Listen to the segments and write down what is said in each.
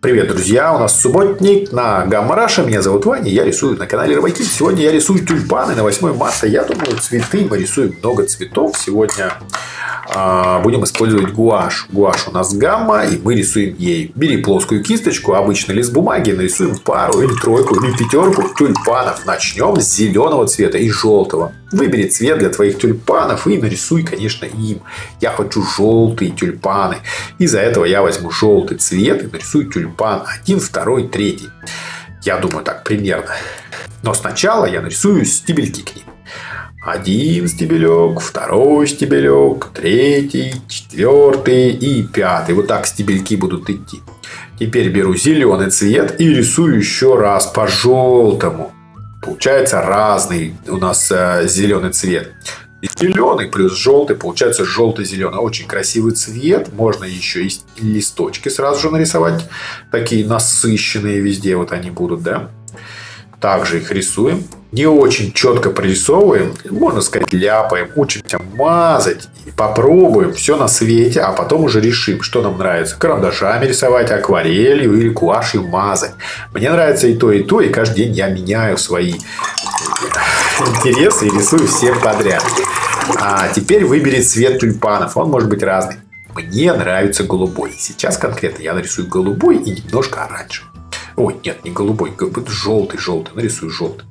Привет, друзья! У нас субботник на Гамма Раша. Меня зовут Ваня, я рисую на канале Рыбакит. Сегодня я рисую тюльпаны на 8 марта. Я думаю, цветы. Мы рисуем много цветов. Сегодня э, будем использовать гуашь. Гуашь у нас гамма, и мы рисуем ей. Бери плоскую кисточку, обычный лист бумаги, нарисуем пару или тройку или пятерку тюльпанов. Начнем с зеленого цвета и желтого. Выбери цвет для твоих тюльпанов и нарисуй, конечно, им. Я хочу желтые тюльпаны. Из-за этого я возьму желтый цвет и нарисую тюльпан. Один, второй, третий. Я думаю так примерно. Но сначала я нарисую стебельки к ним. Один стебелек, второй стебелек, третий, четвертый и пятый. Вот так стебельки будут идти. Теперь беру зеленый цвет и рисую еще раз по желтому. Получается разный у нас э, зеленый цвет. И зеленый плюс желтый, получается желто-зеленый. Очень красивый цвет. Можно еще и листочки сразу же нарисовать. Такие насыщенные везде вот они будут, да. Также их рисуем. Не очень четко прорисовываем. Можно сказать, ляпаем. Учимся мазать. Попробуем все на свете. А потом уже решим, что нам нравится. Карандашами рисовать, акварелью или гуашью мазать. Мне нравится и то, и то. И каждый день я меняю свои интересы и рисую всем подряд. А теперь выбери цвет тюльпанов. Он может быть разный. Мне нравится голубой. Сейчас конкретно я нарисую голубой и немножко оранжевый. Ой, нет, не голубой, желтый, желтый. Нарисую желтый.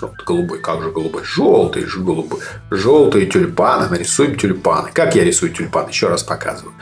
Желтый, голубой, как же голубой? Желтый же голубой. Желтые тюльпаны, нарисуем тюльпаны. Как я рисую тюльпаны? Еще раз показываю.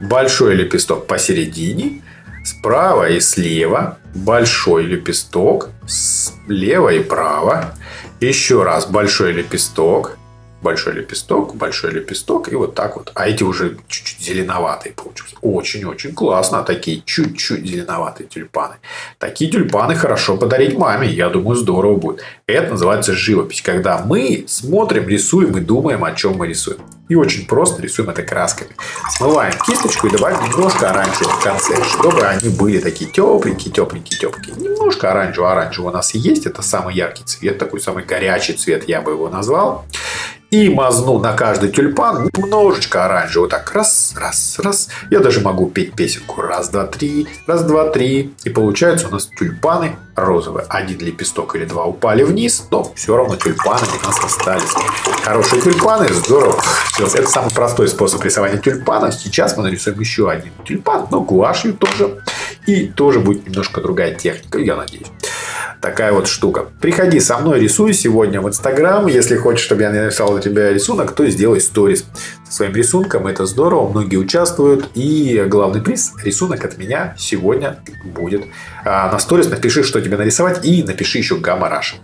Большой лепесток посередине, справа и слева, большой лепесток, слева и право, еще раз большой лепесток, большой лепесток, большой лепесток, и вот так вот. А эти уже чуть-чуть зеленоватые получились. Очень-очень классно. Такие чуть-чуть зеленоватые тюльпаны. Такие тюльпаны хорошо подарить маме. Я думаю, здорово будет. Это называется живопись. Когда мы смотрим, рисуем и думаем, о чем мы рисуем. И очень просто рисуем это красками. Смываем кисточку и добавим немножко оранжевого в конце, чтобы они были такие тепленькие, тепленькие, тепленькие. Немножко оранжевого. Оранжевого у нас есть. Это самый яркий цвет, такой самый горячий цвет, я бы его назвал и мазну на каждый тюльпан немножечко оранжевого. Так раз, раз, раз. Я даже могу петь песенку. Раз, два, три, раз, два, три. И получается у нас тюльпаны розовые. Один лепесток или два упали вниз, но все равно тюльпаны у нас остались. Хорошие тюльпаны, здорово. Это самый простой способ рисования тюльпанов. Сейчас мы нарисуем еще один тюльпан, но гуашью тоже. И тоже будет немножко другая техника, я надеюсь такая вот штука. Приходи со мной, рисуй сегодня в Инстаграм. Если хочешь, чтобы я нарисовал для тебя рисунок, то сделай сторис со своим рисунком. Это здорово, многие участвуют. И главный приз – рисунок от меня сегодня будет. А на сторис напиши, что тебе нарисовать, и напиши еще гамма Раша.